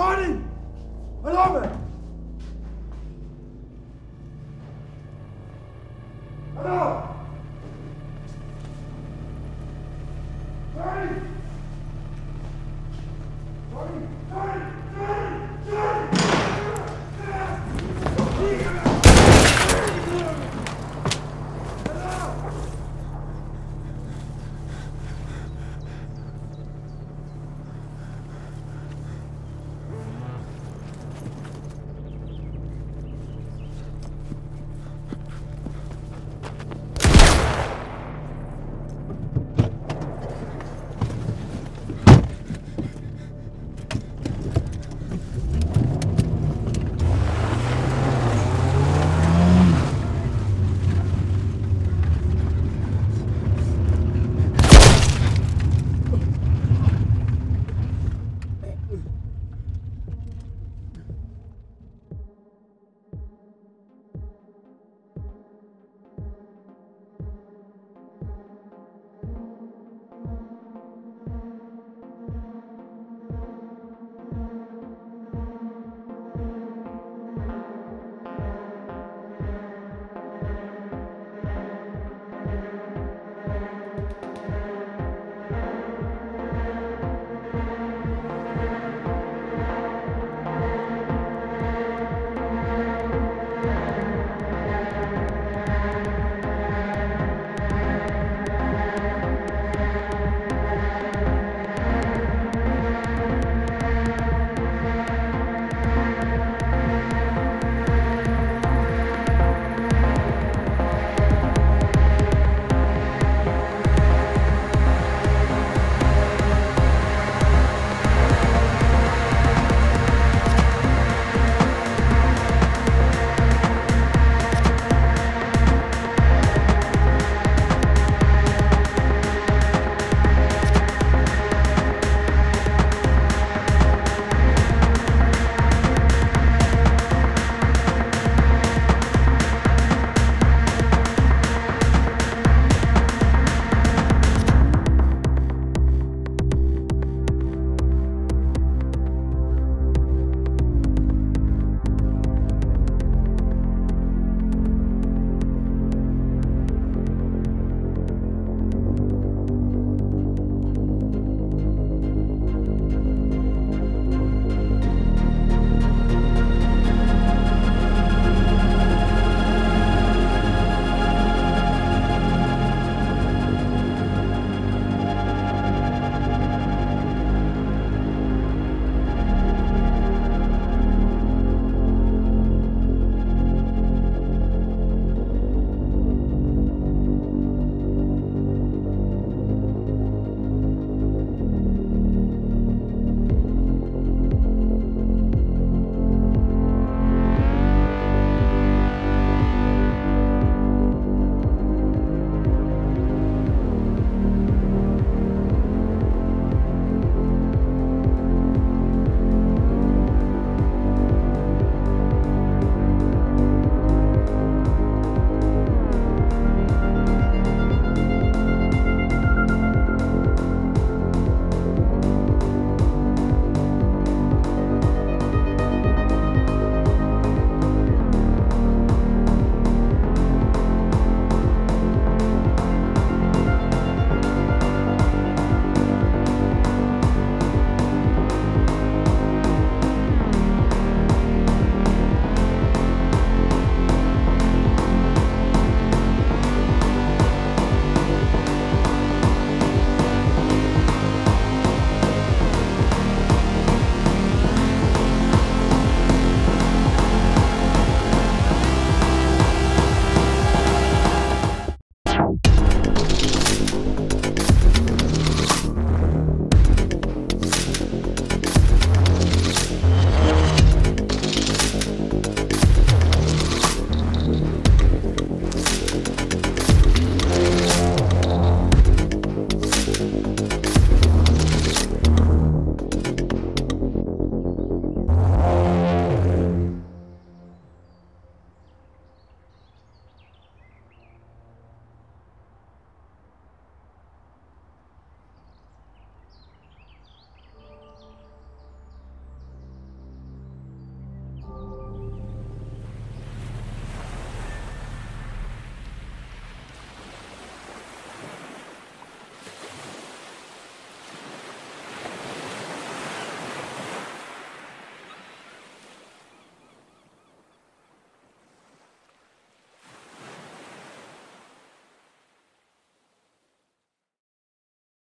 Simon! Alarme! Alarme! Hurry! Hurry! Hurry!